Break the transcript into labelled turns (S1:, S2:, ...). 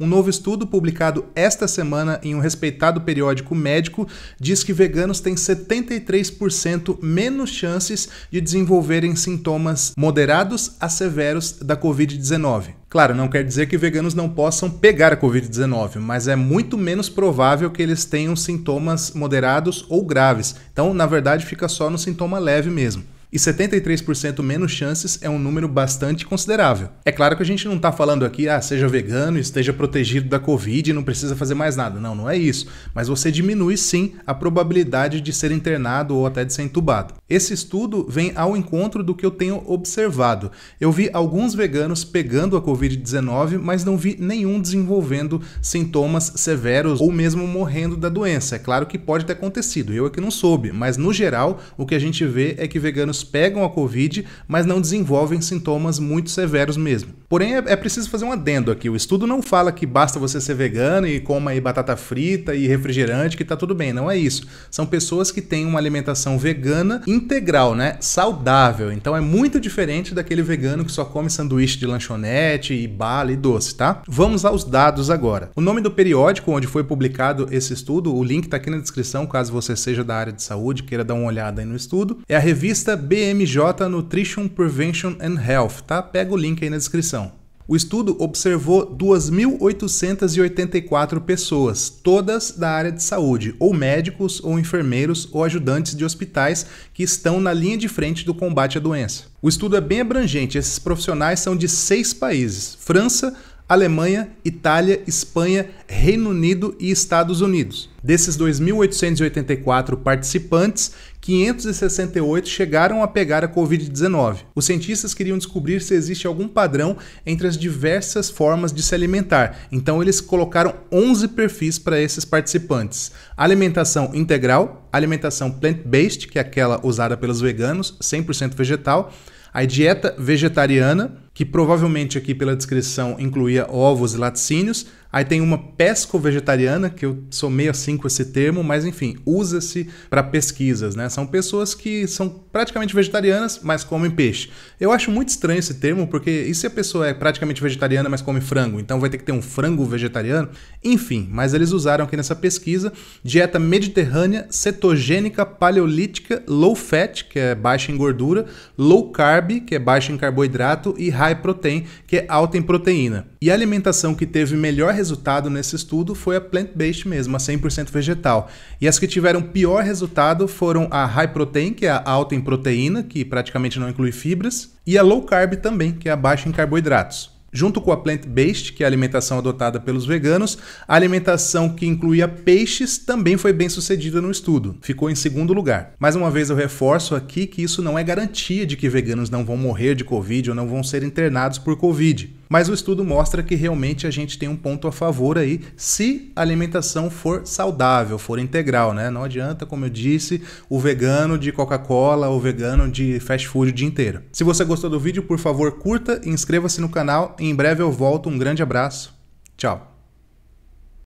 S1: Um novo estudo publicado esta semana em um respeitado periódico médico diz que veganos têm 73% menos chances de desenvolverem sintomas moderados a severos da Covid-19. Claro, não quer dizer que veganos não possam pegar a Covid-19, mas é muito menos provável que eles tenham sintomas moderados ou graves. Então, na verdade, fica só no sintoma leve mesmo. E 73% menos chances é um número bastante considerável. É claro que a gente não está falando aqui, ah, seja vegano, esteja protegido da Covid e não precisa fazer mais nada. Não, não é isso. Mas você diminui sim a probabilidade de ser internado ou até de ser entubado. Esse estudo vem ao encontro do que eu tenho observado. Eu vi alguns veganos pegando a Covid-19, mas não vi nenhum desenvolvendo sintomas severos ou mesmo morrendo da doença. É claro que pode ter acontecido, eu é que não soube, mas no geral o que a gente vê é que veganos pegam a Covid, mas não desenvolvem sintomas muito severos mesmo. Porém, é, é, preciso fazer um adendo aqui. O estudo não fala que basta você ser vegano e coma aí batata frita e refrigerante que tá tudo bem. Não é isso. São pessoas que têm uma alimentação vegana integral, né? Saudável. Então é muito diferente daquele vegano que só come sanduíche de lanchonete e bala e doce, tá? Vamos aos dados agora. O nome do periódico onde foi publicado esse estudo, o link tá aqui na descrição, caso você seja da área de saúde, queira dar uma olhada aí no estudo, é a revista BMJ Nutrition Prevention and Health, tá? Pega o link aí na descrição. O estudo observou 2.884 pessoas, todas da área de saúde, ou médicos, ou enfermeiros, ou ajudantes de hospitais que estão na linha de frente do combate à doença. O estudo é bem abrangente, esses profissionais são de seis países: França, Alemanha, Itália, Espanha, Reino Unido e Estados Unidos. Desses 2.884 participantes, 568 chegaram a pegar a Covid-19. Os cientistas queriam descobrir se existe algum padrão entre as diversas formas de se alimentar, então eles colocaram 11 perfis para esses participantes: alimentação integral, alimentação plant-based, que é aquela usada pelos veganos, 100% vegetal, a dieta vegetariana, que provavelmente aqui pela descrição incluía ovos e laticínios, Aí tem uma pesco-vegetariana, que eu sou meio assim com esse termo, mas enfim, usa-se para pesquisas, né? São pessoas que são praticamente vegetarianas, mas comem peixe. Eu acho muito estranho esse termo, porque e se a pessoa é praticamente vegetariana, mas come frango? Então vai ter que ter um frango vegetariano? Enfim, mas eles usaram aqui nessa pesquisa dieta mediterrânea, cetogênica, paleolítica, low fat, que é baixa em gordura, low carb, que é baixa em carboidrato, e high protein, que é alta em proteína. E a alimentação que teve melhor resultado nesse estudo foi a plant-based mesmo, a 100% vegetal. E as que tiveram pior resultado foram a high protein, que é a alta em proteína, que praticamente não inclui fibras, e a low carb também, que é a baixa em carboidratos. Junto com a plant-based, que é a alimentação adotada pelos veganos, a alimentação que incluía peixes também foi bem sucedida no estudo, ficou em segundo lugar. Mais uma vez eu reforço aqui que isso não é garantia de que veganos não vão morrer de Covid ou não vão ser internados por Covid. Mas o estudo mostra que realmente a gente tem um ponto a favor aí, se a alimentação for saudável, for integral, né? Não adianta, como eu disse, o vegano de Coca-Cola ou vegano de fast food o dia inteiro. Se você gostou do vídeo, por favor, curta e inscreva-se no canal. Em breve eu volto. Um grande abraço. Tchau.